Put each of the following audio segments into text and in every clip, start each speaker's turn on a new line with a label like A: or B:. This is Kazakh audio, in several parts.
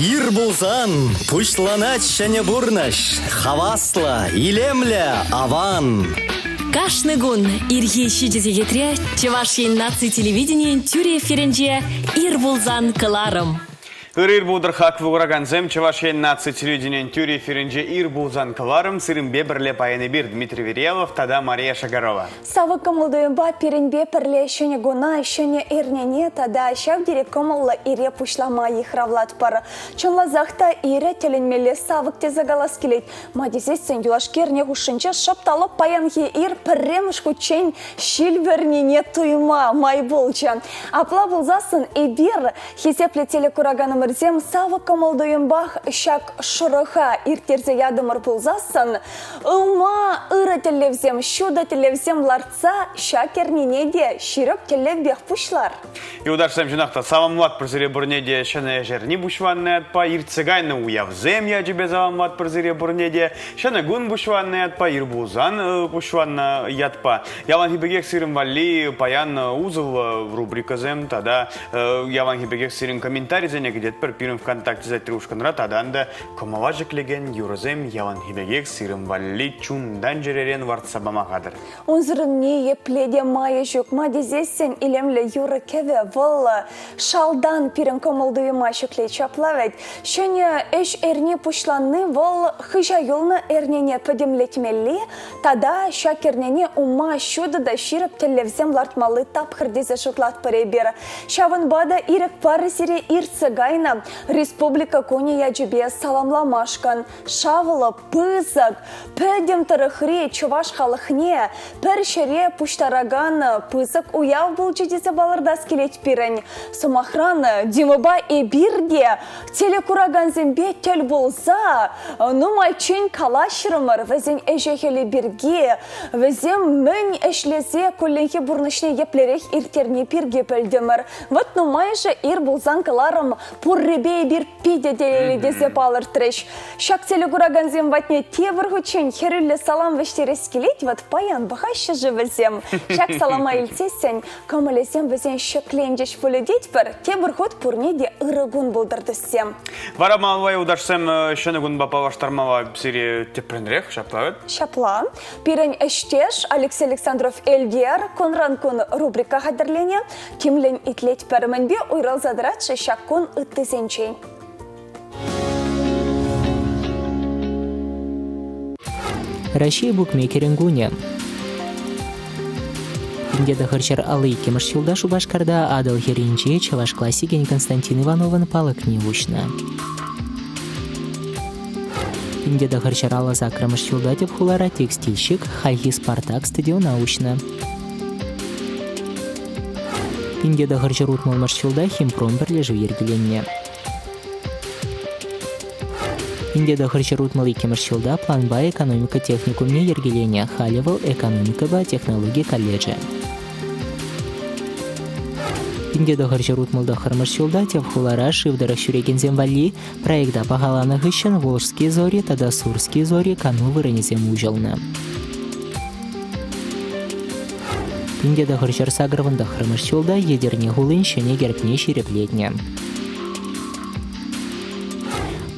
A: Ир булзан, пушланать шәне бурнаш, хавасла, илемля, аван.
B: Кашны гун ирге шидезе кетре, Чевашин наци телевидение тюре ир булзан кыларым.
C: Ырыр будыр хак вуграганзем Чавашен наци телевидениен тюри ференже ир булзан кыларым сырымбе бірле паяны бир Дмитрий Верелов, тада Мария Шагарова.
D: Савы кымылдыйымба перенбе пірле шене гуна, шене эрнене, тада шав дере кымыллы ире пушлама ехравлат пар. Чынла захта ире теленмеле савык те загалас келет. Мадезесен юлашкерне хушынча шапталып паянхи ир пірремш хучен шилвернене туйма май болчан. Апла булзасын эбир хесепле телекураганым өмірзем савы бах шак шырыха иртерзе ядымыр пулзасын, ұма ыры телевзем, шуда телевзем ларца шакернене де ширіп телев бех пушлар.
C: И ударсам жинақта саламлат пірзіре бұрнеде шыны жерни бушванны атпа, ирцегайны уявзем я жібе саламлат пірзіре бұрнеде, шыны гун бушванны атпа, ирбузан бушванны ятпа. Ялан хибегек сирым валли паян узыл рубриказем, тада ялан хибегек сирым комментарий зене где Пір пирім ВКонтакте зәттірушканра таданда комала жіклеген юрозем ялан хибегек сирым валли чундан жеререн вартсабама қадыр.
D: не епледе майы жүкма дезесен илемлі юры кеве вылы шалдан пирім комылдыйыма шекле чаплавет. Шөне эш эрне пушланны выл хыжа юлны эрнене пөдемлетмелли, тада шакернене ума шуды да ширіп телевзем лартмалы тапхырдезе шутлат паребер. Шавын бада ирек пары сире ирцыгай Украина. Республика коне яджебе саламламашкан, шавылы пызык, пөдем тұрықри чуваш халықне, пір пуштараган пызык. Уяв бұл жедесі балырдас келет пирін. Сумахран димыба эбирде телекураган зембе тел болса, нумайчен калашырымыр візен әжехелі бірге, візен мін әшлезе көлленге бұрнышне еплерек иртерне пирге пілдімір. Вот нумайжы ир болзан каларым пурребе бир пиде делели десе палыр треш. Шак телегураганзем ватне те выргучен херилле салам вештерес келет, вот паян бахаща живезем. Шак салама илсесен, камалесем везен шекленжеш поледеть пір, те вырхот пурне де ырыгун болдырдысем.
C: Вара малвай удашсем э, шенегун бапалаштармала сири тепренрех, шаплавет?
D: Шапла. Пирен эштеш Алексей Александров Эльдер, конран кун рубрика хадерлене, кимлен итлет переменбе уйрал задратшы шаккун тысячей.
E: Россия букмекерингуне. Индеда харчар алы кемыш юлда шубашкарда адал херинче чаваш классиген Константин Ивановын палык не учна. Индеда харчар ала закрамыш юлда деп хулара текстильщик Хайхи Спартак стадион научна. Индеда харчар утмалмыш юлда химпром бірлежу ергеленне. Индияда хырчырутмалы кеміршілда планба экономика техникумне ергелене халевал экономика ба технология колледжі. Индияда хырчырутмалда хырмыршылда тевхулара шивдара шүреген вали проекта пағаланы ғышын Волжские зори тада Сурские зори кану вырынезем ужылны. Индияда хырчар сагрывында хырмыршылда едерне гулын шене герпне шереплетне.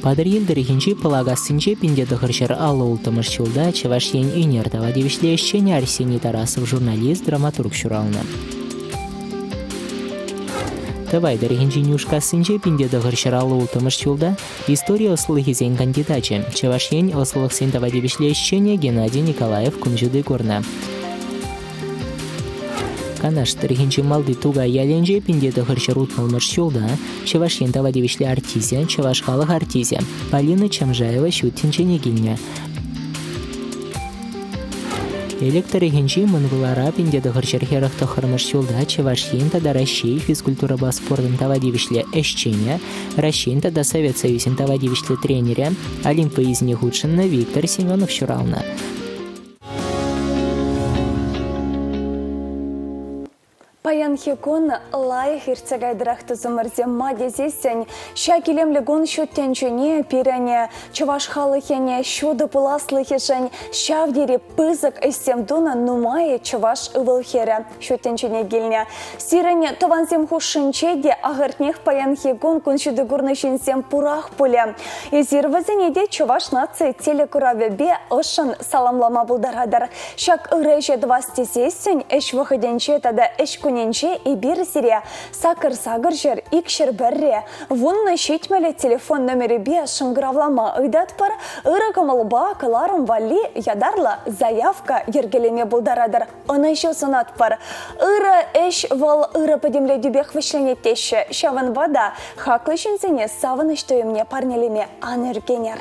E: Падыр елдірігінші пылагасынче пинде дығыршыр алы ултымыш чулда Чевашен Инертова девишлещене Арсений Тарасов журналист, драматург шуралны. Тывай дәрігінші нюшкасынче пинде дығыршыр алы ултымыш чулда история ослығызен кандидачы. Чевашен ослық сентава девишлещене Геннадий Николаев күмжуды көрні. Канаш тырхинчи малды туга яленже пиндеды хырчы рутмалмыш чулда, чеваш ентава девишле артизия, чеваш халық артизия, Полина Чамжаева шуттинче негильня. Электр егенчи мынгулара пиндеды хырчыр херахты хырмыш чулда, чеваш ента да Россия физкультура ба спортын тава девишле эшчене, Россия да Совет Союзин тава девишле тренере, Олимпа из Негудшина Виктор Семенов Щурална.
D: Паян хекун лай хирцегайдырахты зумырзе мадезесен, ща келемлі гон шөттенчене пирене, чаваш халыхене шуды пыласлы хешен, щавдері пызык эстем дуна нумае чаваш ывылхере шөттенчене гелне. Сирене тыванзем хушынче де ағыртнех паян хекун күн шуды гурнышынсем пурах пуле. Изирвазенеде чаваш нация телекураве бе ышын саламлама булдарадар. Шак ырайже двастесесен, эш выходенче тада эш күненче и бир сире сакыр сагыр жер икшер бәрре. Вунны шитмеле телефон номері бе шыңгыравлама ыйдат пар, ыры кымылба кыларым вали ядарла заявка ергелеме. Ына еще сунат пар. Ыры эш вал ыры подемле дюбех вышленеттеші. Шавын вада хаклы шинсене савын мне парнелеме анергенер.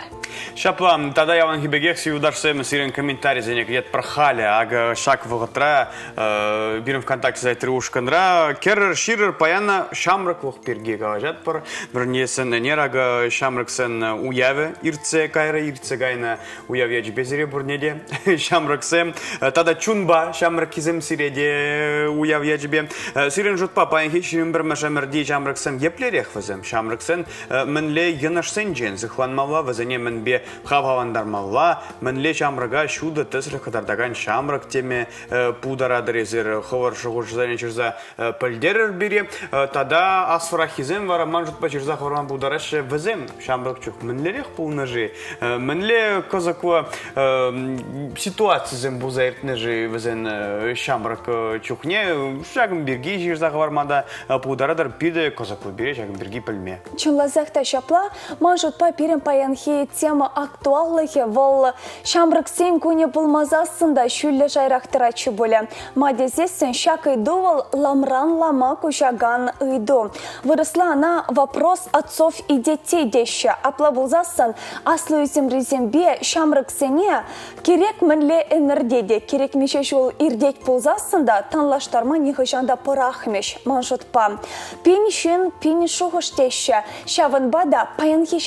C: Шапла, тогда я вам хибегех си удар сэм сирен комментарий за некет прохали, ага шак э, бирим ВКонтакте за трушканра, керр ширр паяна шамрак вох перге гаважат пар, бронесен нерага шамрак сен уяве ирце кайра ирце гайна уяве яж безире бурнеде, шамрак сэм, тогда чунба шамрак кизем сиреде уяв яжбе, сирен жутпа паян хищирин бір машамырди шамрак сэм еплерех вазем, шамрак сен мінле янаш сен жен, зыхванмала вазане мен бе хававандармалла мінле шамрыга шуды тесілі қыдардаган шамрык теме э, пударадыр езір ховар шығушызане чырза э, пілдерір бере э, тада асфыра хизем вара ман жұтпа чырза хорван пударашы візем шамрык чух мінлерек пулныжы мінле козаква ситуациясен бузайртныжы візен шамрык чухне шагым бирги чырза ховармада пударадыр пиде козаклы бере шагым бирги пілме
D: Чунлазахта шапла ман жұтпа пирен паянхи тема актуаллыхе вол. Шамрыксен көне булмазасында шүллі жайрақтырачы боле. Мадезесен шак ламран лама кушаган иду. Выросла она вопрос отцов и детей деші. Апла булзасын аслы үзім резембе шамрыксене керек мінле энердеде, керек меше жол ирдек булзасында танлаштарма нехышанда пырахмеш манжутпа. Пен шын пен шуғыш деші. Шавын бада паянхи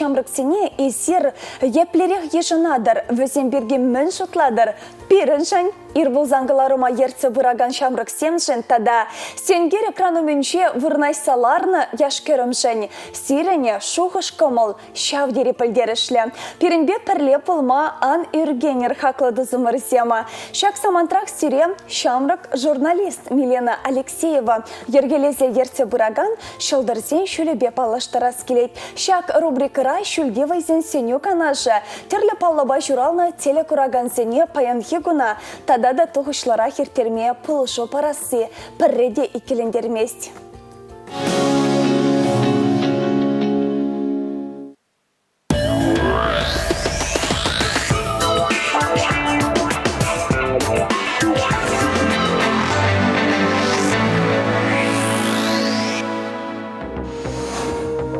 D: ешынадар, віземберге мін шутладыр, пиріншін Ирбул заңғыларыма ерці бұраган шамрық семшін тада сенгер экрану менше вырнайсаларны яшкерімшін. Сирене шухыш комыл шавдері пілдерішлі. Пирінбе пірле пылма ан үргенер хаклады зымырсема. Шак самантрак сире шамрық журналист Милена Алексеева. Ергелезе ерці бұраган шылдырсен шүлебе палаштарас келет. Шак рубрикыра шүлдевайзен сеню канашы. Терлі паллаба журалны телекураган сене паянхи гуна. Тада да тұғышлара хертерме пылышу парасы пірреде икелендермест.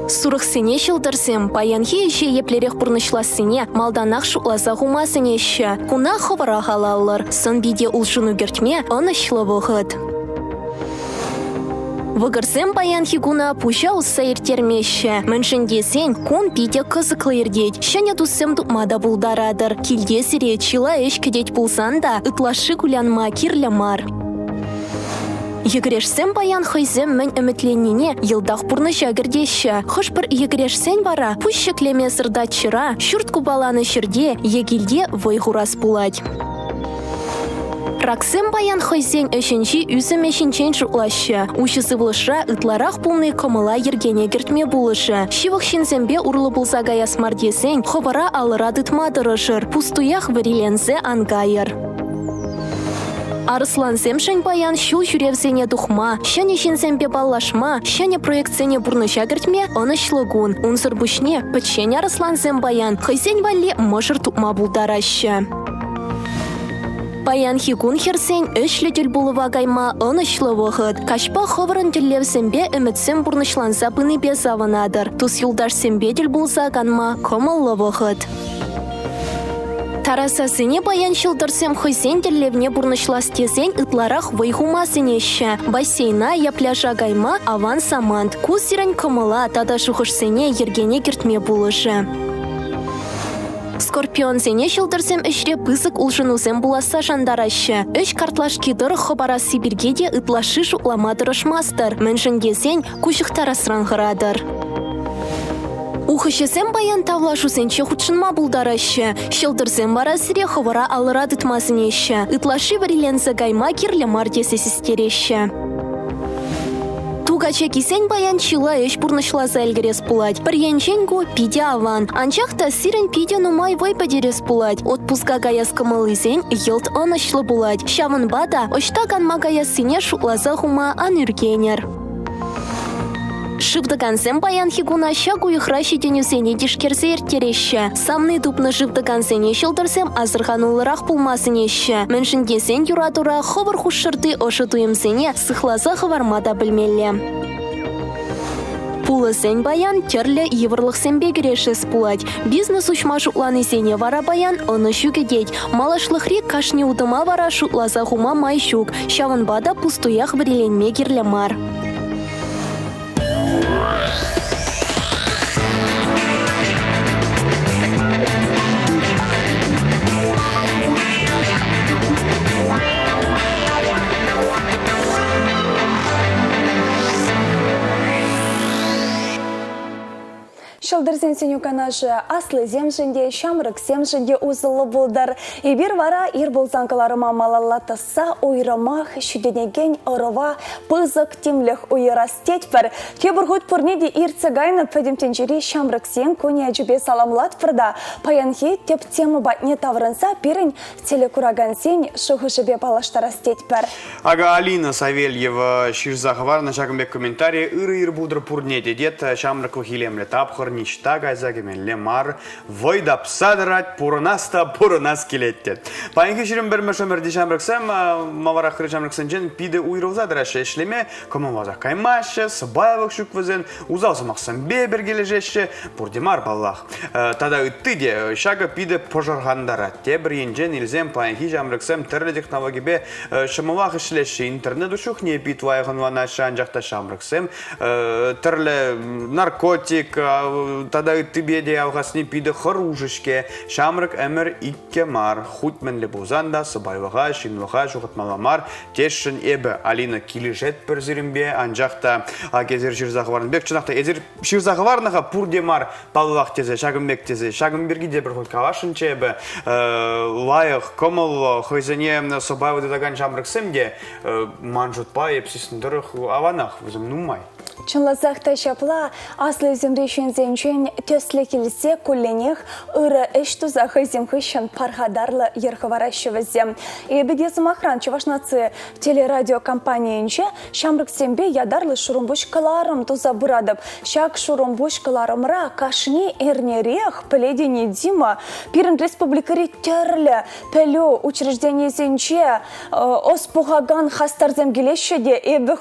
B: Сурықсыне шылдырсым, паянхи еше еплерек бұрнышласыне, малданақ шуқласа хумасыне еше. Куна ховара халалыр, сын биде ұлшыну гертме, онышлы бұғыд. Вăгырсем паянхи куна пуша усса. Міншіндесен кун пиде кызықлы ирдет. Шәне туссем булдарадыр. Килде сире чила эш кедет да, ытлашы мар. Егерешсен баян хайзем мен үмітленіне елдақ бұрны жагірдеші. Хош бір егерешсен бара, пуш шеклеме сырда чыра, шүрт кубаланы шырде, егілде вайғурас булать. Раксем баян хайзен өшінші үзі мешінчен жұқлашы. Ушысы бұлыша ытларақ бұлны комыла ергене гертме бұлышы. Шивық шинзембе урлы бұлза гаясмар десен, хобара алыра дытмадырышыр. Пустуях варилензе ангайыр. Арыслан земшен баян шул жүревзене духма, шәне шинзембе баллашма, шәне проектсене бурны шагыртме, оны шлыгун. Унсыр бушне, пачене Арыслан зем баян, хайзен валли мыжыр тупма булдарашы. Баян хигун херсен өшлі діл булыва гайма ынышлы вғыт. Кашпа ховырын діллевсембе үмітсен бурнышланса пыны бе заванадыр. Тус юлдаш булса ганма комыллы вғыт. Тарасасыне баян шылдырсем хойсен дерлевне бурнышлас тезен ытларах вайхумасынеші. Бассейна я пляжа гайма аван самант. Кус сирен кымыла тада шухышсене ергене кертме булышы. Скорпион сене шылдырсем ішре пызык улшынусем буласа жандарашы. Үш картлаш кидыр хобара Сибирге де ытлашы жукламадырышмастыр. Міншінге сен кушықтарасран ғырадыр. Ухышесем баян тавлашусенче худшынма булдарашы. Шылдырсем барасыре хывара алыра дытмасынеші. Ытлашы вариленза гайма кирлі мардесі систереші. Тугача кисен баян чила эш пурнышласа элгерес пулать. Піренчен го пиде аван. Сирен пиде нумай вой падерес пулать. Отпуска гаяс йылт онышлы булать. Шавын бада, ошта ганма гаясыне шутлаза. Шывдыгансем баян хигуна щагу ихра шитенюсене дишкерсе ертерещі. Самны тупны шывдыгансене шылдырсем азырханулырах пулмасынещі. Міншінгесен юратура ховыр хушшырды ошы туйымсене сыхласа хывармада білмелі. Пулы баян терлі еврлық сенбе керешес пулать. Бизнес учма шутланы сене вара баян оны шүгедет. Малашлықри кашни удыма вара шутласа хума май шук. Шавын бада пустуях біреленме керлі мар.
D: Шылдырзен сеню канашы аслы земшінде, шамрык земшінде узылы болдар. Ебір вара ир болзанкаларыма малалатаса ойрамах шүденеген ұрыва пызык тимліх ойырастет бір. Кебір ғуд пұрнеде ир цыгайны пөдімтенжері шамрык сен көне әжібе саламлат фырда. Паянхи теп тема батне таврынса пирін телекураган сен шуғы жібе балаштарастет бір.
C: Ага Алина Савельева ширзахвар на шагымбек комментарий ыры ир будыр пурнеде дет шамрык вахилемле тапхыр ништа гайзагемен лемар войдап садырать пурынаста пурынас келетте. Пайынки ширим бір мөшөмір дешам рыксам, мавара рыксан жен пиде уйрылзадырашы эшлеме, коммаваза каймашы, сыбаевық шүк візен, узал самақсан бебер кележеші, пурдемар баллах. Тада үтті де, шага пиде пожарғандара. Те бір енжен илзем пайынки жамрыксам түрлі технологибе шымылақ ішлеші интернет ушух не пит вайғын ванашы анжақта шамрыксам, түрлі наркотик, тада тебе де алғасыне пиді хыружышке, шамрык әмір икке мар, хутменлі бұзанда, сыбайлыға, шинлыға жұғытмаламар, тешшін ебі Алина килежет бір зірімбе, анжақта кезер шырзағы бек чынақта езір шырзағы варныға пұрде мар, балылақ тезе, шагымбек тезе, шагымберге де бір калашынче ебі, лайық, комыл, хойзене сыбайлы дедаган шамрык сімде, манжутпа, епсісіндіріх аванақ, өзім нумай.
D: Чынлазақта шапла аслы земрешен зенчен төслі келсе көлленех ыры эш тузақы земхышын пархадарлы ерхываращывызем. Ебеде сымахран чувашнацы телерадиокомпаниянче шамрык сембе ядарлы шурумбушкаларым туза бұрадып. Шак шурумбушкаларымра кашни эрнерех пеледені дима пирін республикари терлі пелю учреждение зенче оспуғаган хастар земгелешеде ебі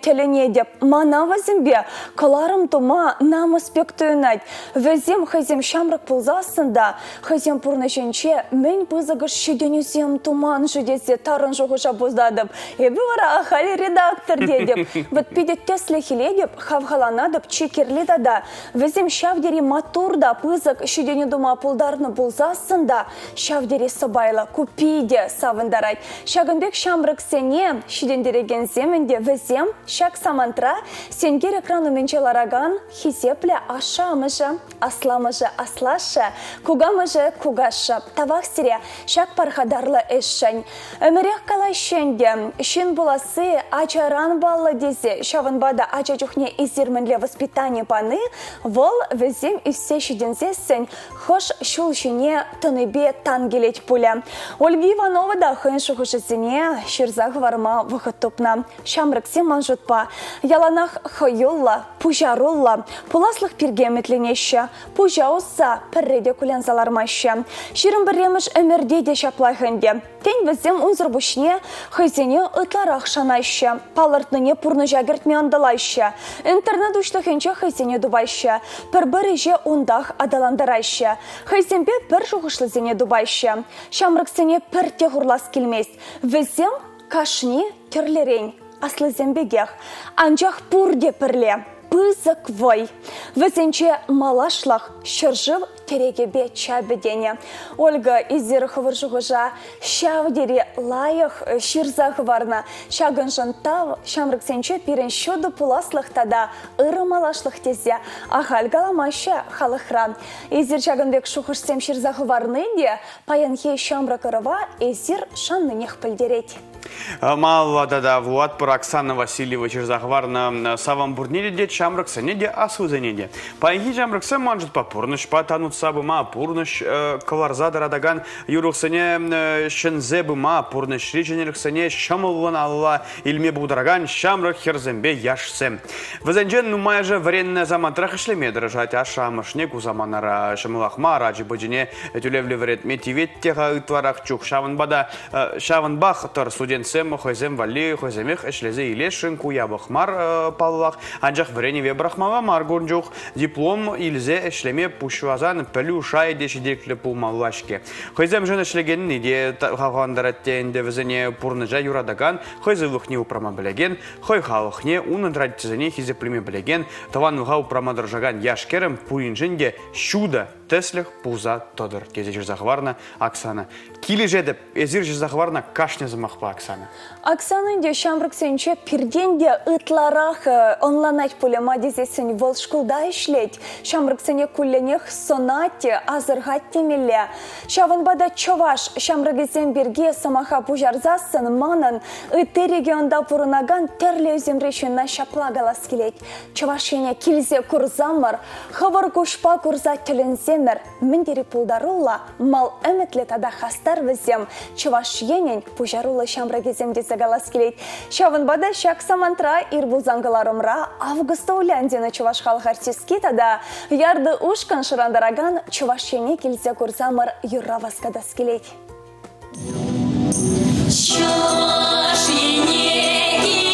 D: телене деп мана вазимбе каларым тома намыс пек түйінайд. Везем хазем шамрак пулзасында, хазем пурна женче мен пызыгыш шеденюзем туман жедезе тарын жоғыша боздадып. Ебі вара ахали редактор дедіп. Вот пиде тесле хиледіп, хавхаланадып чекерлі дада. Везем шавдери матурда пызык шеденю дума пулдарны пулзасында, шавдери сабайла купиде савындарайд. Шагынбек шамрак сене шедендереген земінде везем шак самантра Сенгер экрану менчелараган хисепле ашамыжы, асламыжы аслашы, кугамыжы кугашы. Тавақ сире шак пархадарлы эшшін. Өмірек калай шенде, шин буласы ачаран баллы дезе, шавынбада ача чухне изермінле воспитание паны, вол візем иссе шидензесін, хош шул шине тыныбе тангелет пуля. Ольга Иванова да хын шухышысыне, ширзах варма вахытупна. Шамрыксе манжутпа. Яланах хойулла, пужарулла, пуласлық пергеметленеші, пужа ұсса пірреде кулянзалармашы. Ширін біреміш өмірде де шаплайхынде. Тен візім ұнзыр бұшне хызене ұтларақ шанайшы, палыртныне пұрны жагіртме андалайшы, интернет ұшлығынче хызене дубайшы, пір-бір же ұндақ адаландарайшы, хызенбе бір жұғышлы зене дубайшы, шамрықсене пір тегұрлас келмес, візім кашни терлерен аслы зембегех, анчах пурде пірле, пызык вой. Візенче малашлах, шыржыв тереге бе чабедене. Ольга издер хывыржығыжа шавдере лайық ширзағы варна. Шагынжын тав, шамрыксенче пирен шуды пуласлықтада ырымалашлық тезе. Ахал галамашы халықра. Издер шагынбек шухышсем ширзағы варны де, паянхе шамракырыва эзир шанны пілдерет.
C: Малвада да Влад пыр Оксана Васильева Черзахварна савам бурнеде де неде асузене де. Пайги чамрыкса манжыт па пурныш па танут сабы ма пурныш каларза дарадаган юруксыне шынзе бы ма пурныш реченерксыне шамылван алла илме будраган шамрык херзембе яшсем. Вазенжен нумая же вренне замантрах ишлеме дрожать а шамышне кузаманара шамылахма раджи божине тюлевле вред метивет тега ытварах чух. Шаван бада шаван бах тор суден студентсем хойзем вали хойземех эшлезе илешин куябах мар э, паллах. Анжах вреневе брахмава мар гурнжух диплом илзе эшлеме пушвазан пелю шай деши декле пулмаллашке хойзем жен эшлеген иде хавандараттенде везене пурныжа юрадаган хойзывыхне упрама білеген хой халыхне унын традицизене хизеплеме білеген таван вға упрамадыржаган яшкерем пуинжинде шуда теслих пуза тодыр кезе захварна Оксана. Кили жедіп, эзир захварна кашня замахпа Оксана.
D: Оксана инде шамрык сенче пирденде ытларах э, онланать пулема дезесен вол шкулда ишлеть. Шамрык сене кулленех сонате. Шаван бада чаваш шамрыгезен берге самаха пужарзасын манын ыты регионда пурунаган терле земрешена шаплагалас келет. Чавашене килзе курзамар, хавар кушпа курза теленземер, міндері пулдарула мал әмітлі тада хастар візем. Чаваш енен пужарула шамрыгезен кеземде загалас келейд. Шавын бада шак самантра ирбулзангаларымра августа уляндина чуваш халық артистки тада ярды ушкан шырандараган чуваш ене келзе курзамыр юрра васкадас келейд. Чуваш паянхи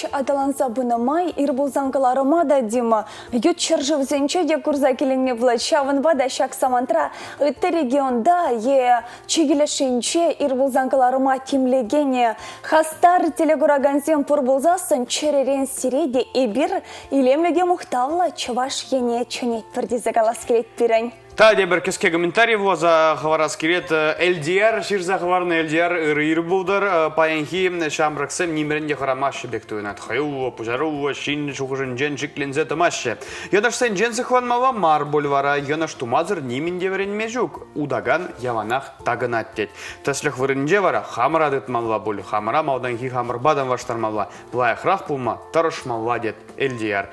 D: пурныш адаланса май ирбулзангаларыма да дима. Ют чыржывзенче де курза келенне влад шавын бада шак самантра. Үтті регионда е чигілешінче ирбулзангаларыма тимлегене. Хастар телегураганзен пурбулзасын черерен сиреде эбир илемлеге мухтавла чаваш ене чөнет пірдезі галас келет пирань.
C: Таде бір кеске комментарий воза хаварас керет LDR ширза хаварны LDR ырыр булдыр паянхи шамраксем нимеренде харамашы бектуинат хаю пужару шин шухужын жен жиклензе тамашы йонаш сен жен мала мар бульвара йонаш тумазыр ниминде верен межук удаган яванах тагынат тет таслых вырынже вара хамрадыт мала буль хамра малданхи хамырбадан ваштармалла лайхрах пулма тарышмалла дет LDR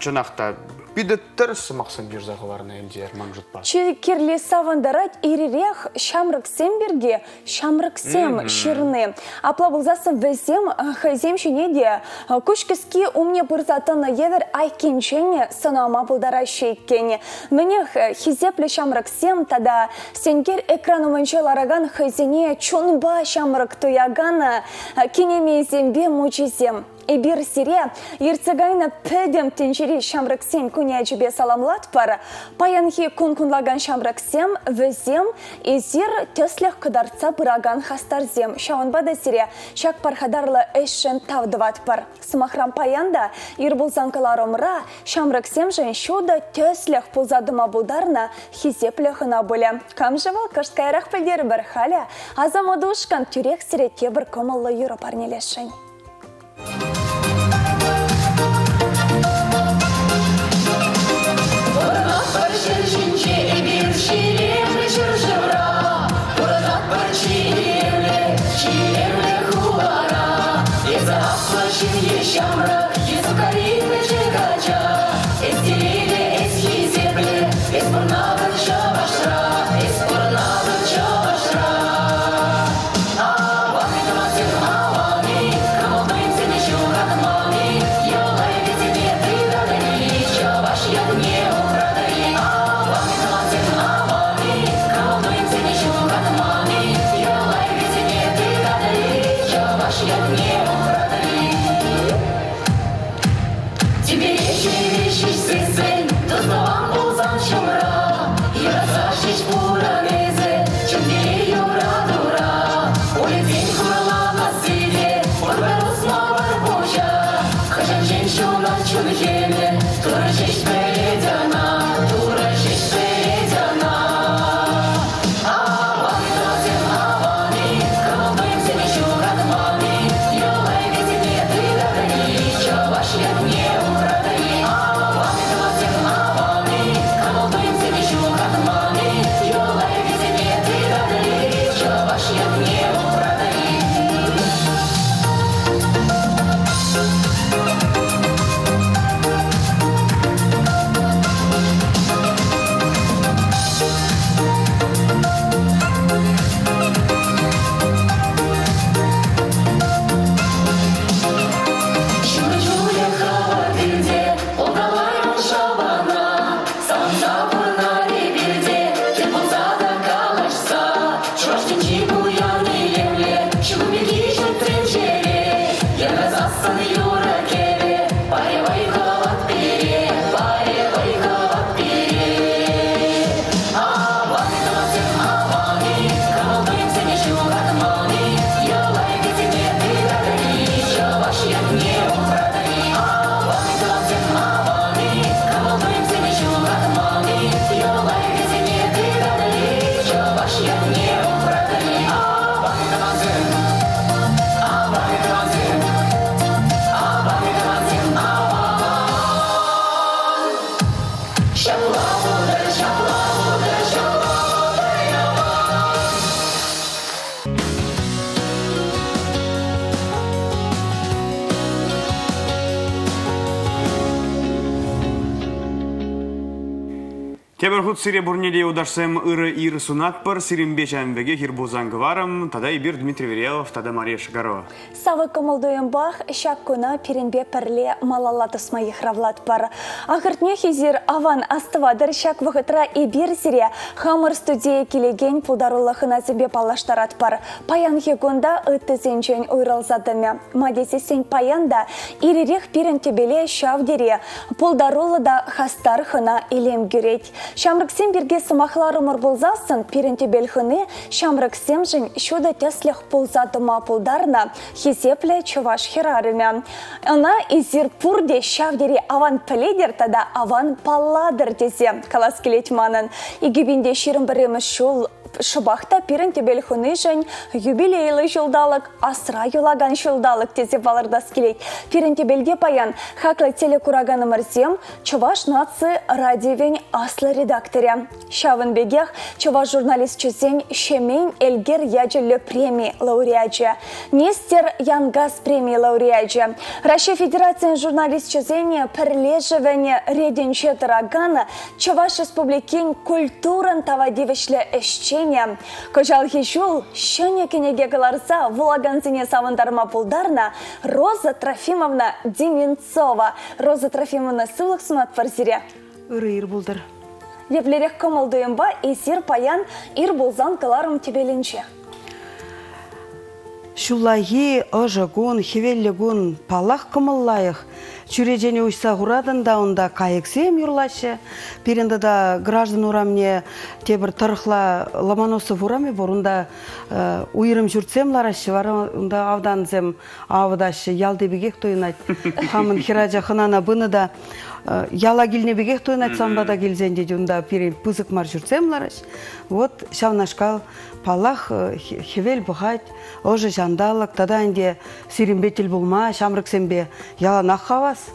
C: чынақта Пидеттер сымақсын бирзағыларына әлдер маңжытпа.
D: Че керле савандарат ирирех шамрак семберге шамрак сем ширны. Апла бұлзасын везем хазем шенеде күшкіске умне бұрзатыны евер айкенчене сынама бұлдара шейккене. Менех хизепле шамрак сем тада сенгер экрану лараган хазене чонба шамрак туягана кенеме зембе мучизем. Эбир сире, ирцегайна пэдем тенчери шамраксен куня жібе саламлат пар, паянхи кун кунлаган шамраксем, везем, изир төслех кадарца бұраган хастарзем. Шауынбада сире, шак пархадарлы эшшен тавдыват пар. Смахрам паянда, ирбулзанкаларымра, шамраксем жен шуда төслех пулзадыма булдарна хизеплехына бұлі. Кам жывал кашкайрақ пілдері бір халя, азамадушкан тюрек сире тебір комыллы юры 心
C: 也笑了。Сире бурнеде удашсем ыры ир сунатпыр, сирим бечанбеге хирбузангы варым, тада ибир Дмитрий Верелов, тада Мария Шагарова.
D: Савы кымылдуем бах, шак куна пиренбе пірле малалатыс майых равлат бар. Ағыртне хизер аван астывадыр шак вғытра и бир сире хамыр студия келеген пулдаруллахына зімбе палаштарат бар. Паян хегунда ытты зенчен ойралзадыме. Мадесі сен паянда иререк пирен тебеле шавдере, пулдарулы да хастар хына илем гюреть. Шамрыксем бірге сымақлары мұр болзасын, перенте белхыны шамрыксем жын шуды теслех болзатыма пулдарна хесепле чуваш херарыме. Она изир пурде шавдери аван пеледер тада аван палладыр тезе калас келет манын. Игебінде ширым біреміз шул шыбақта пирін тебел юбилейлы жылдалық, асыра юлаган жылдалық тезе балырдас келейд. Пирін тебелде паян хаклы телекураганы мырзем Чуваш нации радиовен аслы редакторе. Шавын бегех Чуваш журналист чүзен Шемейн Элгер Яджелі премии лауреаджи. Нестер Янгас премии лауреаджи. Россия Федерация журналист чүзене пірлежевене реденче тараганы Чуваш Республикин культурын тавадивішлі эшчене. Кожал хишул шөне кенеге каларса вулагансыне савындарма пулдарна Роза Трофимовна Деменцова. Роза Трофимовна сылық сунат парзире.
F: ыры ир булдыр.
D: Еплерек ба, эсир паян ир болзан кыларым тебеленче.
F: Шулайы хевеллі гун палах кымыллайық. Чүрежене уйса ғурадын да онда кайыксем юрлашы. Перенді да граждан урамне тебір тұрықла Ломоносов ураме борунда уйрым жүртсем ларашы бар. Онда авданзем авдашы ялдебегек тойынат. Хамын хиража хынана бұны да яла келіне бегек тойынат самбада келзен деді. Онда перен пызык мар жүртсем лараш. Вот шавнашкал палах хевел бұғайт, ожы жандалық, тада инде сирімбетел болма, шамрық сенбе яланақ хавас.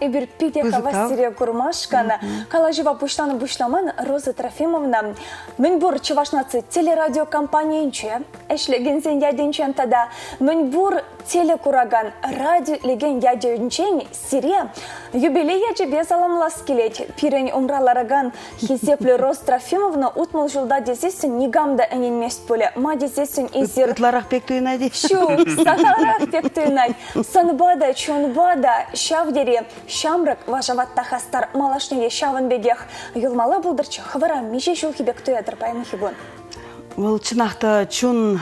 D: Эбир пиде
F: Кызык,
D: хава
F: а?
D: сире курмашкана. Кала жива пуштаны бушламан Роза Трофимовна. Мен бур чувашнацы телерадиокомпания инче. Эшлеген сен яденчен тада. Мен бур телекураган радио леген яденчен сире. Юбилей яджи без аламлас келет. Пирен умралараган хизепле Роз Трофимовна утмал жылда дезесін нигамда әнен мест боле. Ма дезесін изер
F: Ытларақ бек тойына де.
D: Шу, сахарах тектыйнай, санбада, чунбада, шавдери, шамрак, важаватта хастар, малашнеге шавын бегех, юлмала булдырчы, хвара, меже жул хибек туядыр пайны хибун.
F: Ол чынақта чун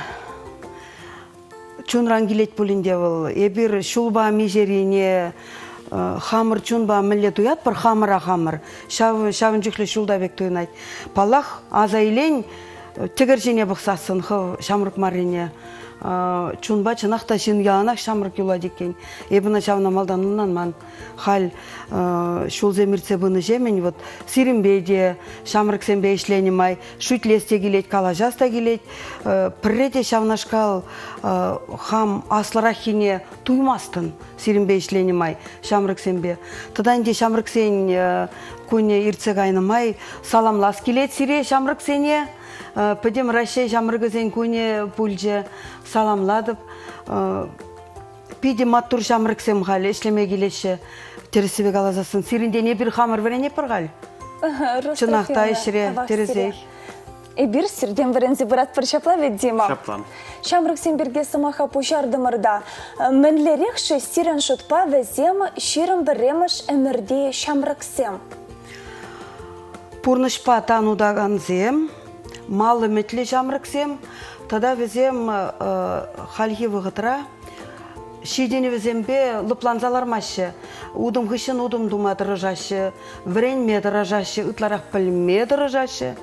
F: чун рангилет пулинде ол эбир шулба межерине э, хамыр чунба милле туят бір хамыра хамыр. Шав шулда бек туйнайт палах азайлен тегержене бұқсасын хы шамрык марине. Чунба чынақта шин яланақ шамрык юла декен эбіна шавна малданынан ман хал э, шул земирце быны жемен вот сиримбеде шамрык сембе ишленимай шутлесте келет калажаста келет Э, піррете шавнашкал э, хам асларахине туймастын сиримбе ишленимай шамрык сембе тадан де шамрык сен э, көне ирцег айнымай саламлас келет сире шамрык сене. Э, Пөдем Россия жамыргызен көне пульже саламладып. э, Пиде маттур жамыргсем халі ішлеме келеші тересібек алазасын. Сирінде не бір хамыр верен не пырғал. Чынақта ішіре терезей.
D: Эбир сирден варензи бұрат бір шапла вет Дима.
C: Шаплан.
D: Шамрык сен бірге сымаха пушардымырда. Мінлерекші сирен шутпа везем, ширын біреміш әмірде шамрыксем.
F: Пурнышпа танудаган зем, малы метле жамрыксем, тада везем э, хальхи вғытра, Шидені візембе лыпланзалар машы. Удым ғышын удым дума дырыжашы, врен ме дырыжашы, ытларақ пілме дырыжашы.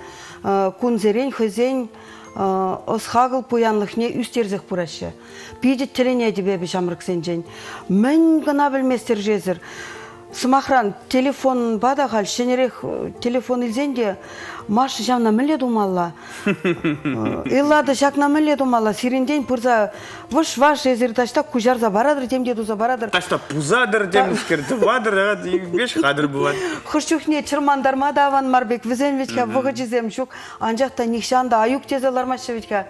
F: Кунзерен хызен осхагыл пуянлықне үстерзік бұрашы. Пидет телене дебе сенжен. Мен гына білместер жезір. Сымахран телефон бада хал, шенерек телефон илзенде, маш жамна міле думалла. Иллады жакна міле думалла, сиренден пырза ваш ваш езірдашта кужарза барадыр, темде дуза барадыр.
C: Ташта пузадыр деміскер, вадыр, беш қадыр болады.
F: Хышчухне чырмандарма даван марбек, візен вечка вғы жезем шук, анжақта нихшанда аюк тезалар машы вечка.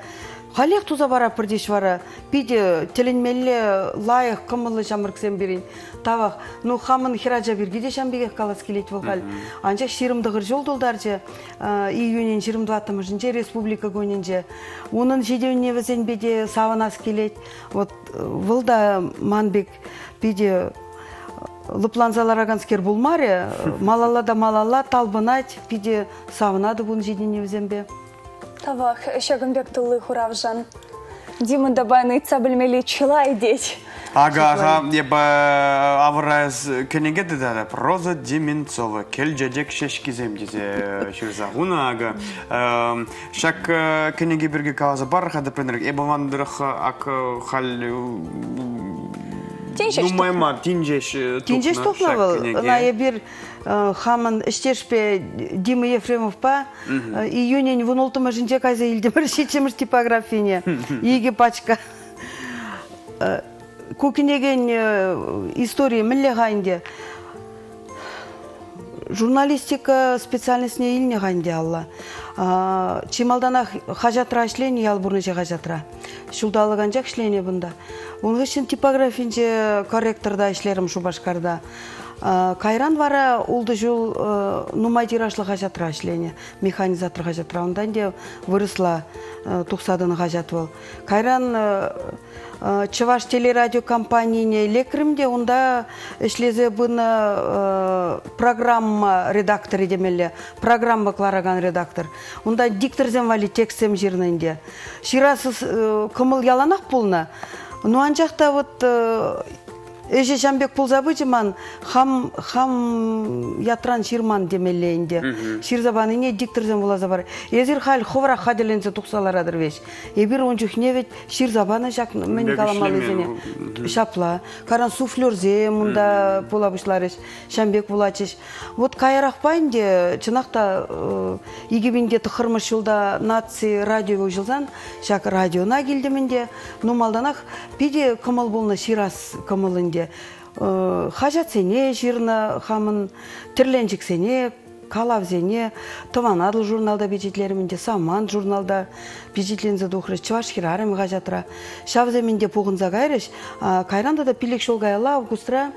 F: Халех туза бара пырдеш вара пиде теленмелле лайық кымылы жамырксен берин тавах ну хамын хираджа биргиде шамбеге калас келет бұл хал анча ширымдығыр жолдолдаржы июнен жирым дватымыжынче республика гоненже унын жедеуне беде саванас келет. Вот выл да манбек пиде лыпланзалар аганскер булмаре малала да малала талбынать пиде савынады бун жедене бе.
D: Тавах, шагымбек тулы хуравжан. Дима дабайны итса білмелі чыла идеть.
C: Ага, ага, еба авраз кенеге дедара проза Деменцова. Кел жадек шешкизем дезе ширзагуна ага. Шак кенеге бірге каваза бар хады пренерг. Еба вандырых ак хал
D: Тинжеш
C: Думайма, тинжеш
F: Тинжеш тухнавыл. На ебир хамын іштешпе Дима Ефремов па июнень вон олтыма жинче кайза илдемір шечемір типографине иге пачка кукинеген история мілле ғайынде журналистика специальностіне илне ғайынде алла. Чималданах хажатра ишлени ялбурныче хажатра шулдалыганчак ишлене бунда Оңғышын типографинче корректорда ишлерім шубашкарда кайран вара улды жол нумай тирашлы хажатра ишлене механизатор хажатра ондан де вырысла тухсадын хажат бол. Кайран чываш телерадио компанийне лекримде онда ишлезе быны программа редакторы демелле программа клараган редактор. Онда дикторзем вали текстем жирненде ширасыз кымыл яланақ пулна. Ну анжақта вот Эже жамбек пулзабычыман хам хам ятран ширман демеллейинде. Ширзабаныне дикторзен булаза бар. Езир хал ховра хаделенсе тухсаларадыр веш. Эбир ончух невет ширзабаны жак мен каламалы Шапла. Каран суфлерзе мунда пулабышларыш. Шамбек булачыш. Вот кайрах пайнде чынакта игибинде тыхырмыш жылда наци радио жылзан жак радиона келдімінде. Нумалданах пиде кымыл болна ширас кымылын де э, хажатсене жирна хамын тірленжіксене калавзене тыванадыл журналда бежетлериминде саман журналда бежетлензе духрыш чуваш хирарым хажатра шавземинде пугынза кайрыш кайранда да пилек шолгаяла августра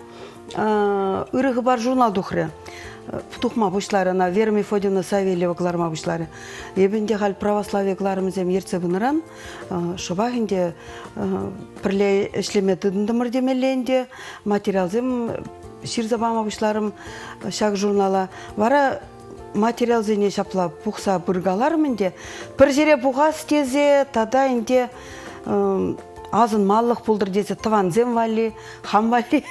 F: ырыгы бар журнал духры тухма бушларына Вера Мефодьевна Савельева кларма бушлары. Ебенде хал православие кларымызем ерце буныран, шобахинде пірле ішлеме тыдындымыр демеленде, материалзем ширзабама бушларым шак журнала. Вара материал зене шапла пухса бұргаларымынде, бір жере бұғас тезе, тада инде азын маллық пулдыр десе тыванзем вали хам вали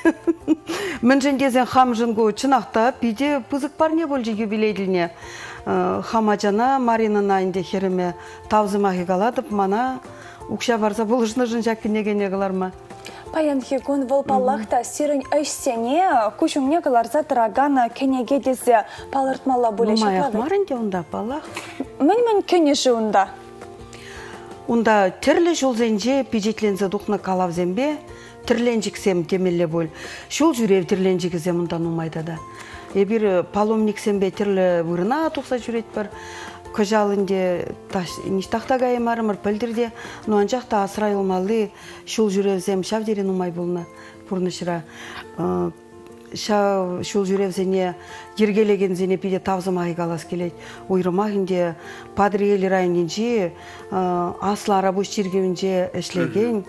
F: міншін дезен хам жынгу чынақта пиде пызык парне болжы юбилейділіне э, хамачана маринана инде хереме тавзымахи галадып мана укша барса булышны жын жаккинегене кыларма
D: Паянхи гун волпаллахта сирын өшсене күшіңне кыларза тырагана кенеге дезе палыртмала бөлеші
F: Маяқ марынде онда палах.
D: Мен мен кенеші онда.
F: Унда тірлі жолзенже пижетлензе духна калавзембе, тірленжіксем темелле бол. Шул жүрев тірленжікізем унда нумайда да. Эбир паломниксембе тірлі вырына тухса жүрет бар. Кожалынде ништақта гайымарымыр пілдірде, но анжақта асырай олмалы шул жүревзем шавдері нумай болна пурнышыра ша шул жүревзене ергелеген зене пиде тавзымай галас келет уйрымахинде падриели районинчи асла рабочий чиргевинче эшлеген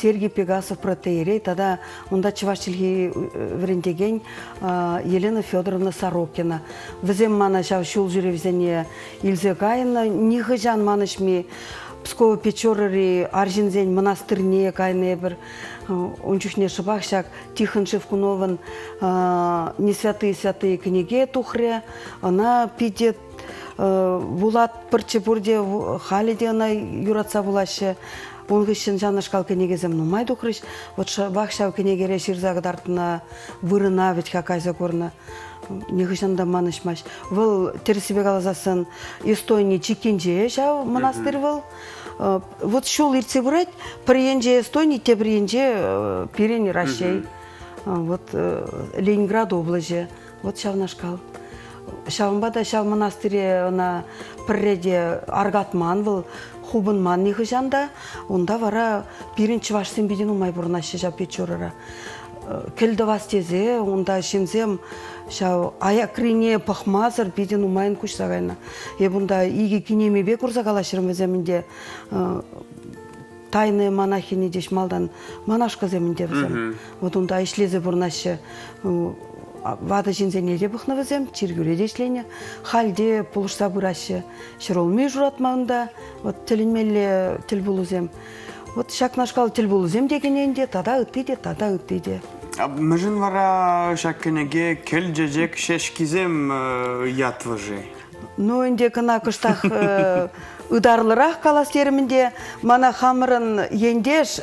F: Сергей Пегасов протеерей, тада онда чывашчилги врендеген Елена Федоровна Сорокина. Візем мана шау шул жүревзене Илзе Гайна, нихы жан манышми Пскова Печорыри Аржинзень монастырне кайны бір ончушне шыбах шак Тихон Шевкуновын не святые святые книге тухре, она пидет Булат пырчы бурде халиде она юратса булашы онгышын жанашкал кенегезем нумай духрыш вот шабах шав кенегере ширзага дартына вырына ведь какая горна негышында манышмаш выл терсибек алазасын эстония чикенже шав монастырь выл вот шул ирце бурать приенже эстония те приенже пирени россия. Вот ленинград области вот шавнашкал шавынбада шав монастыре она пірреде аргатман был хубын манни хыжанда. Онда вара биринчи башсен бидин умай бурнашы жа печорара келді вас тезе онда шимзем ша аякрине пахмазыр бидин умайын куш сагайна е бунда иги кинемебе курса калашырым земинде тайные монахини деш малдан монашка земинде бізем вот онда ишлезе бурнашы вада жинзенеде бұхнавызем чиргюре дешлене халде пулышса бурашы шыролмей журатмаында вот тілінмелле тіл булузем вот шакнашкал тіл булузем дегененде тада ыттыйде тада ыттыйде
C: Мыжын вара шаккенеге кел жежек шешкизем ятвыжы.
F: ну инде кына кыштах ыдарлырақ каластерімінде мана хамырын ендеш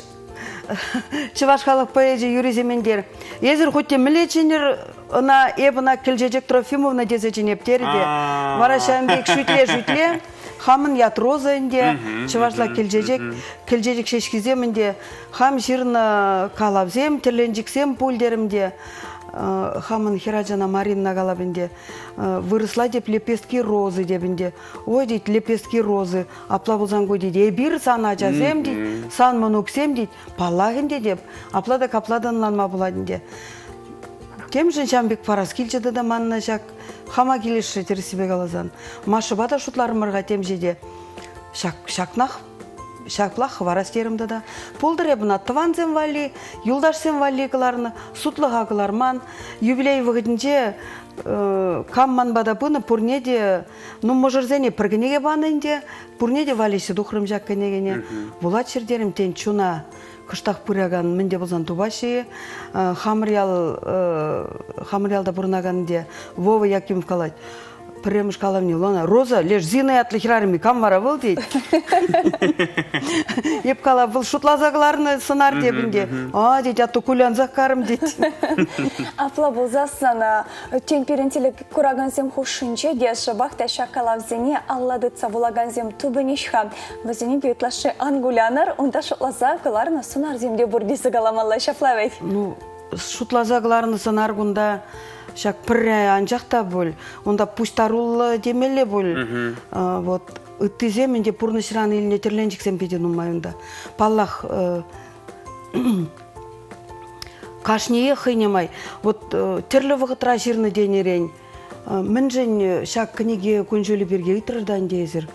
F: чываш халық поэзия юриземендер езір хотте милечинер ына эбына килжежек трофимовна дезечинептерде
C: А.
F: вара шамбек шүтле шүтле хамын ят роза инде чывашла килжежек килжежек шешкиземінде хам жирна калавзем тирленжиксем пульдеримде Э, хамын хираджана марина галабинде э, выросла деп лепестки розы дебинде ой дейді лепестки розы апла болсаң ғой дейді бир сан ажазем дейді сан монуксем дейді паллагинде деп апла да капладан же жамбек парас килчеде да манна жак хама килеши терсибек алазан машыба да шутларымырга темжеде шак шакнах шаклах варастерімді да пулдыре бұна тыванзем вали юлдашсем вали кыларны сутлыға кыларман. Юбилей вғытынче камман бада бұны пурнеде ну можырзене піргінеге банынде пурнеде валиси духрым жак кенегене. Булат чердерим тен чуна. Кыштак пыраган менде болсан тубаши хамриял хамриялда бурнаганде вова якимов калать премыш калавни лона роза леш зина атлихрарми кам вара был дейт еп кала был шутлазагларны сынар дебинде а дейт атты кулянзак карым дейт
D: Апла болзасана тен перентелек кураганзем хушинче деші бақта шакалавзене алладыца булаганзем тубынишха. Вазене бютлашы ангулянар, онда шутлаза кыларна сунар земде бурдисы галамалла шафлавет.
F: ну шутлазагларны сынар гунда шак пірре анжақта бол онда пуштарул демеле бол А, вот. Ыттыземенде пурнышран илне терленжиксем педен умайында паллах э, кашние хыйнемай вот э, терлі вғытра жирны денерен мін жен шак книге күнжөлі берге ытрырдан дезір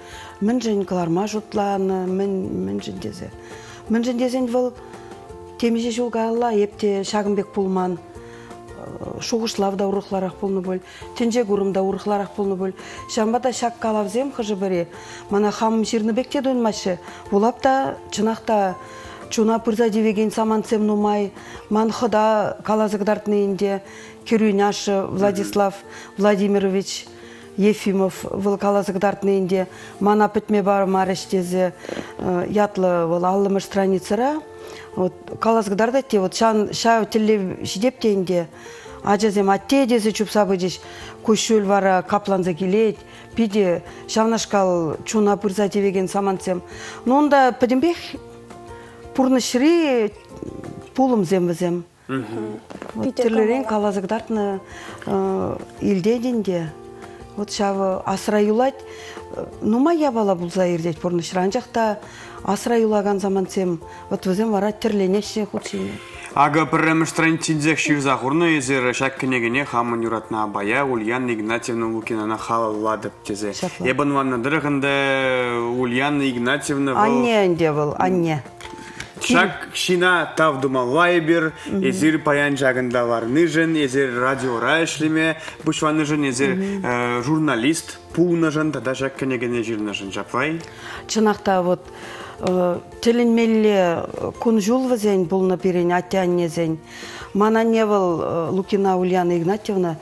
F: мін жен кыларма жұтланы мін жен дезе. Мін жен дезен выл темеже жулгалла епте шагымбек пулман. Шуғышлавда урухларах пулны бол тенже гурумда урухларах пулны бол. Шамбада шак калавзем хыжы бире мана хам ширныбекте дойнмашы булапта чынакта чуна пырза дивеген саманцем нумай. Ман хыда калазыгдартныйинде кирюняшы владислав владимирович Ефимов выл калазыгдартныйинде мана пітме бар марештезе ятлы выл аллымыш страницыра. Вот калазгдарда те вот шан ша тилле шидептейинде ажазем атте десе чупсабы деш көшөл вара капланза келет пиде шавнашкал чуна пырза тевеген саманцем ну онда пидимбех пурнышри пулым зембізем
D: Камала.
F: калазыгдартны илдединде вот шавы асыра юлать нума ябала булза ирдет пурнышра анжакта асыра юлаган заманцем вот візем вара терленеше худшине
C: Ага пірреміш транчинзек ширза хурны езір шаккенегене хамын юратна абая Ульяна Игнатьевна Лукинана халаладып тезе. Ебін ванна дырығында Ульяна Игнатьевна бұл
F: анне анде был анне
C: Шак шина тав думаллай бир, езір паян жагында бар ныжын, езір радиора эшлеме, бұшва ныжын, езір э, журналист, пул ныжын, тада шаккенегене жир ныжын жапай.
F: чынакта вот теленмелле кун жулвызен булны перен атяннезен мана не был лукина ульяна игнатьевна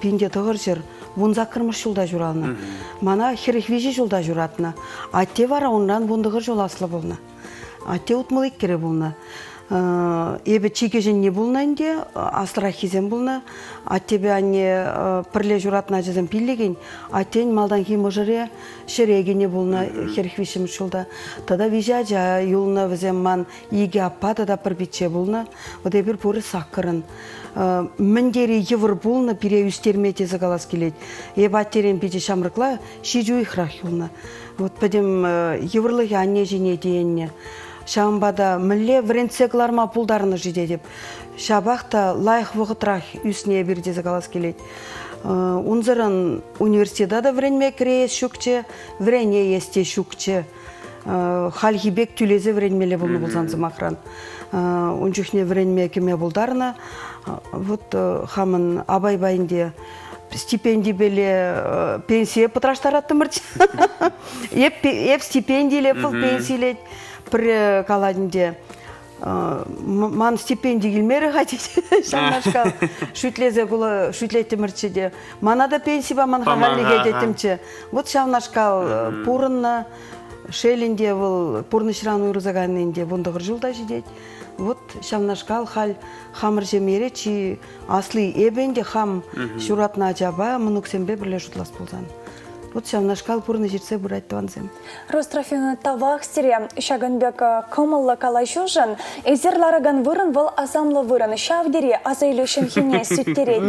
F: пинде тыгыр жер вунза кырмыш жулда журалны мана херехвижи жулда журатны атте вара ондан бундыгыр жол аслы болны атте утмылык кере болны эбе чикежен не булна инде асыра хизен булна. Аттебе анне пірле журатна жазен пиллеген аттен малдан кийим ожыре шереге не булна херхвишим шулда. Тада вижажа юлна візем ман иге аппа тада пірбитче булна. Вот эбир пуры саккырын. Міндері евр булна пире үстерме тезе галас келет эб аттерен пиже шамрыкла шижу ихрах юлна вот педем еврлы анне жене дейенне шамбада мілле вренцекларма пулдарны жиде деп. Шабақта лайық вғытрах үсіне бірде загалас келет унзырын университета да вренме кірес шукче врене есте шукче халхибек түлезе вренмеле болны болсан махран унчухне вренме кеме булдарна вот хамын абай байынде стипендий беле пенсия пытраштаратты мырч еп стипендийле пул пенсийлет бір каладинде ман стипендий келмері хотеть шамнашка шүтлезе кулы шүтлетимирчиде мана да пенсия ба ман хаваллиге детимчи вот шамнашкал пурынна шелинде был пурны ширан уйрузаганнинде бундагыр жылда жидет вот шамнашкал хал хамыр жемере чи асли эбенде хам шуратна жаба мунуксембе бирле шутлас болзан. Вот шавнашкал пурны жерсе бурать туанзем.
D: Рострофина тавах сире. Шагынбек кымыллы калайшужын, эзерлараган вырын выл азамлы вырын, шавдере азайлюшын хине сүттерет.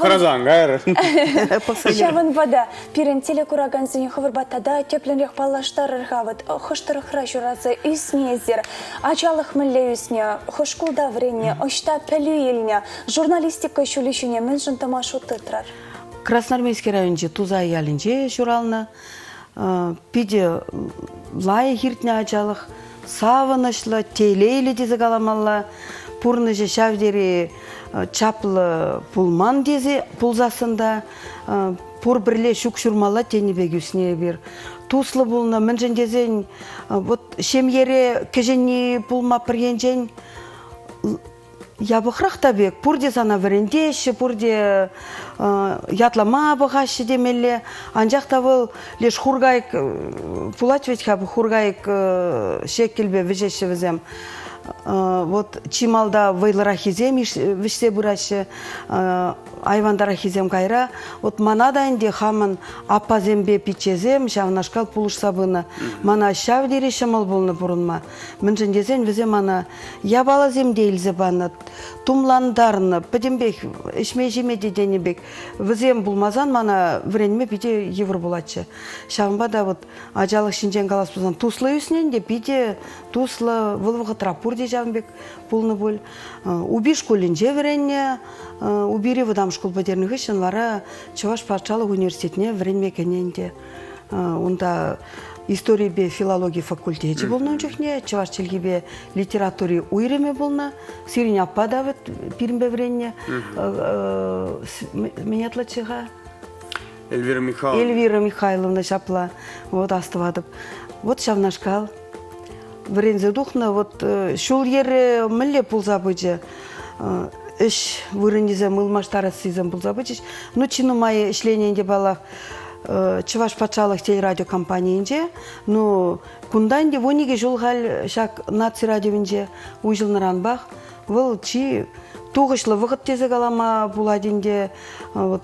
C: Харазан, гайры.
D: Шавын вада, пирен телекураган зіне хывырбаттада тепленрех палаштар ырғавыт, хыштырықра журазы үсне езер, ачалық мүлле үсне, хышкулда врене, ошта пәлі еліне, журналистика шулешіне мін жынтыма шуттытрар.
F: Красноармейский районже туза ялинже журална пиде лай хиртне ачалық савынышлы тейлейлі дезе каламалла пурны же шавдери чаплы пулман дезе пулзасында пур бірле шук шурмала тенебек үсіне бер туслы булна міншін дезен вот шемере кеженни пулма піргенжен ябықрақ та бек пурде сана вірендеші пурде ятлама бұғашы демелі анжақта бұл леш хургайк пулач ведь хабы хургайк шеккелбе вежеші візем вот чималда вайлыра хизем вишсе бураши айвандара хизем кайра вот манада инде хамын аппазембе пичезем шавнашкал пулуш сабына мана шав дири шамал болны бурунма мынжын дезен визе мана ябала земде илзе бана тумландарны пидембек ишме жеме деденебек визем булмазан мана вренме пиде евро булачы шавынба да вот ажалық шинжен калас туслы үснен де пиде туслы вылвыгы трапурде жавынбек пулны боль убиш колинже вренне убири выдам школ патерных ишен вара чуваш патшалық университетіне вренме кененде онда история бе филология факультете болна чухне чуваш челгибе литературе уйреме болна сирин аппа давыт пирмбе вренне менятлачыга
C: Эльвира Михайловна.
F: Эльвира Михайловна шапла вот астывадып вот шавнашкал врензе духна вот шул ере милле пулза быжы іш вырынезе мылмаштары сизем пулза быжыш ну чину май ишлененде балах чуваш патшалық телерадио компаниянде ну кунданде вониге жолғал шак наци радиовинде уйжылныран бах выл чи туғышлы вғыт тезе калама буладинде вот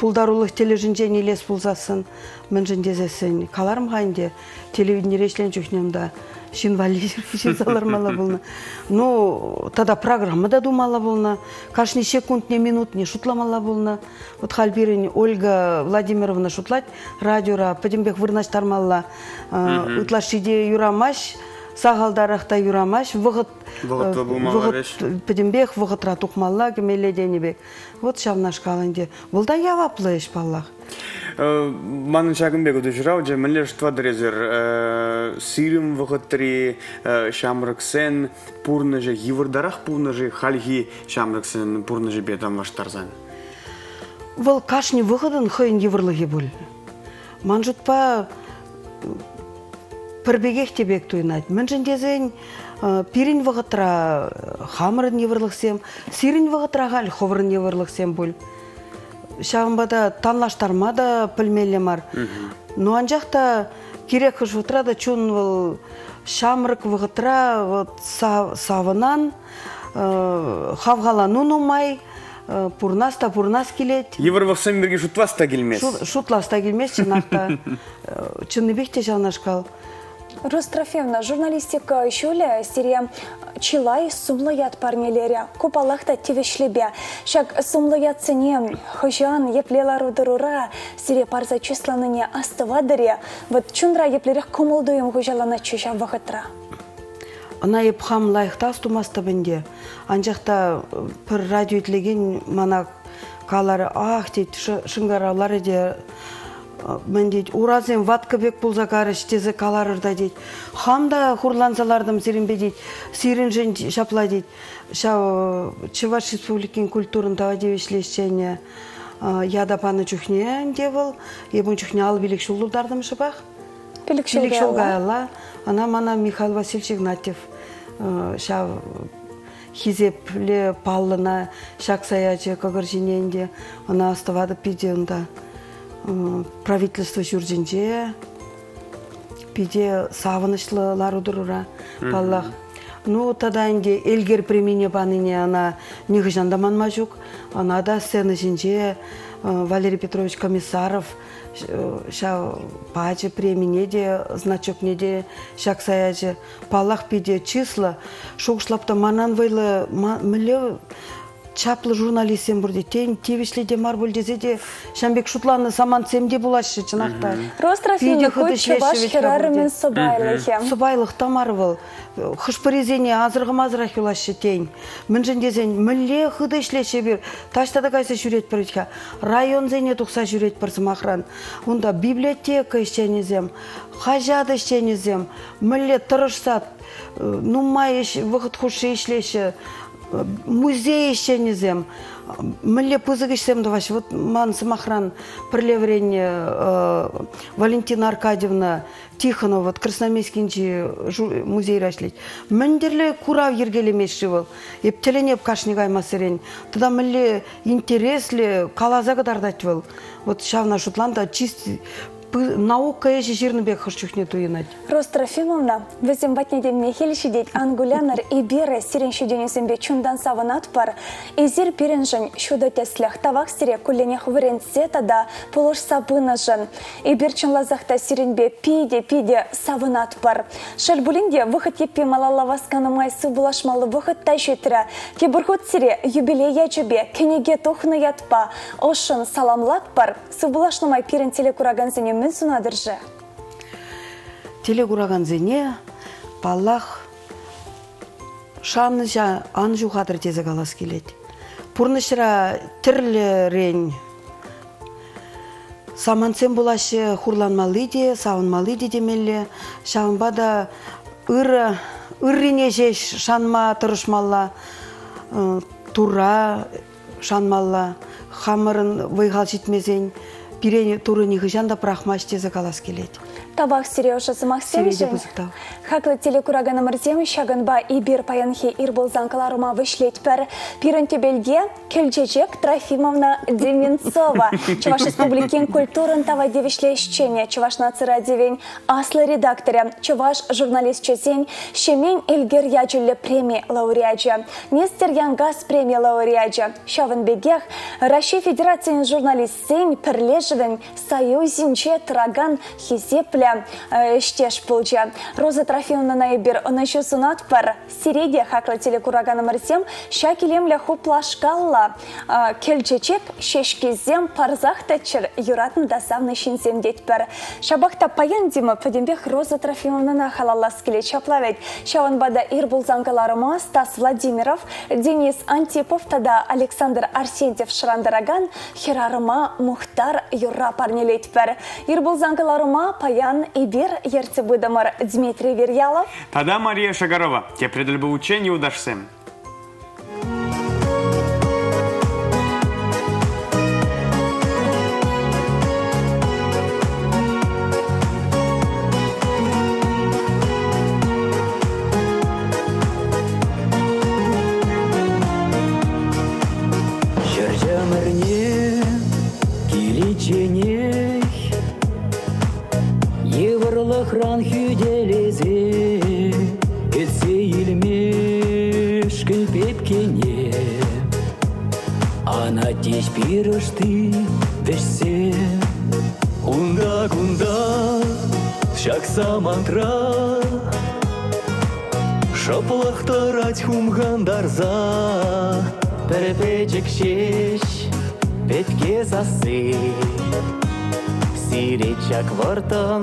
F: пулдарулых тележинже нелес пулзасын міншін дезесін каларым хайнде телевидение решлен жүхнемда шинвали салармала болна ну тогда программа да думала болна каждый секунд не минут не шутламала болна вот хальбирин ольга владимировна шутлать радиора подембек вырнаштармалла ытлашиде юрамаш сағалдарақта юрамаш вғыт
C: булмала беш.
F: педембек вғытра тухмалла кемеле денебек вот шавнаш каланде бұл да яваплы еш баллах
C: Манын шагынбек уды жырау, же мілер штвадырезер сирим вғытри шамрыксен пурны же евырдарақ пурны же хальги шамрыксен пурны же бетам ваштарзан.
F: Вăл кашни выходын хăйын йывырлыге бұл. Манжутпа пірбегех тебек туйнать. Міншін дезен пирин вғытра хамырын йывырлықсем, сирин вғытра ғал ховырын йывырлықсем бұл. Шағымбада танлаштарма да пілмелі мар. Ну анжақта керек хыш вутра да чун вăл çамрăк вăхытра вот савынан хавгалану нумай пурнас та пурнас келет.
C: Евр вахсам берге шутвас та келмес.
F: Шутлас та келмес чынакта чынныбек те жалнашкал
D: Рострофевна, журналистика шуле сире чилай сумлаят парнелере, купалахта тивешлебе. Шак сумлаят цене, хожан еплела рудырура, сире парза числаныне астывадыре, вот чунра еплерех комылдуем хожалана чуша вахытра.
F: Ана епхам лайықта астумаста бінде. Анжақта пір радио етлеген мана калары ах дейді шыңгаралары де мен дейді уразен ваткабек болса кары іштезе каларырда дейді хамда хурлансалардым сиренбе дейді сиренжен шапла дейді шау чеваш республикин культурын таваде ишлешчене яда паны чухне девыл ебун чухне ал билик шулдардым шыбах
D: билик шулгайла
F: ана мана михаил васильевич игнатьев шау хизепле паллына шак саячы кагыржиненде ана оставады пидеунда правительство жүрженже пиде савынышлылар удурура баллах. Ну тада инде элгер премине баныне ана нихыжандаман мажук ана да сцена жинже валерий петрович комиссаров ша пачы премине де значок неде шак саяжы палах пиде числа. Шоқшлапта манан вайлы міле чаплы журналистсем бурде тень тевишледе марбуль дезе де шамбек шутланы саман семде булашы чынакта
D: рострофине көт чабаш херарымен собайлыхе
F: собайлых тамар был хышпырезене азырғы мазырақ юлашы тень. Міншін дезен мүлле хыды ішлеше бир. Таштада кайсы жүрет бірітке район зене тұқса жүрет бір сымақран онда библиотека ішченезем хажады ішченезем мүлле тұрышсат нумай вғыт хушы ішлеші музей ищенезем мілле пызыгышсем даваш вот ман самохран прилеврене э, валентина аркадьевна тихонова вот красноармейскинчи музей рашлить міндерле курав ергелемешші бол ептеленеп кашнигай масырен туда мілле интересле калаза кадардать бол вот шавна шутланда чист наука еші жернібек хышчухне туйынать.
D: Рос Трофимовна, візім батнеден мехеліші дейт ангулянар и бере сирен шуденесімбе чундан савынат пар. Изир пиренжін шуда теслях тавақ сире. Кулленех выренсе тада пулыш сабына жын. И берчін лазақта сиренбе пиде-пиде савынат пар. Шальбулинде выход еппе малала васканымай су булашмалы выход тайшетірі. Кебірхот сире. Юбилей ячебе кенеге тухны ятпа. Ошын саламлат пар. Су булашнымай пирен телекураган зене мен сунадыржы
F: телегураган зене паллах шаны жа ан жухадыр тезе калас келет. Пурнышыра тірлерен самансен булашы хурланмалы де савынмалы де демелле шавынба да ыр ыррине жеш шанма э, тура шанмалла. Хамырын вайғал жетмезен. Пирене турыни хыжанда прахмаш тезе келет.
D: Табақ Сережа Замахсевичен. Хаклы телекураганы мырзем шагынба ибир паянхи ирбол занкаларыма вышлет пер пирен тебелге Кельчечек Трофимовна Деменцова. Чуваш республикин культурын тава девишлещение. Чуваш нацира девень аслы редакторя. Чуваш журналист чесень. Шемень Эльгер Яджуле премии лауреаджа. Нестер Янгас премии лауреаджа. Шавын бегех Россия Федерациян журналист сень перлежевен союзинче траган хизепле пулля штеш пулча. Роза Трофимовна наибир онышу сунат пар сиреде хакла телекураганы мырсем шакилемля хуплашкалла келчечек шешкезем парзах тачыр юратны дасавны шинсем детпер. Шабахта паян дима падембех Роза Трофимовна халалас келе чаплавет. Шаванбада ирбул зангаларыма Стас Владимиров, Денис Антипов тада Александр Арсентьев Шрандараган, Херарыма Мухтар юра парнелетпер. Ирбул зангаларыма паян Иван Ибир Ерцебыдамар Дмитрий Верьялов.
C: Тогда Мария Шагарова. Те предали учение удашься.
G: Сиречак вартан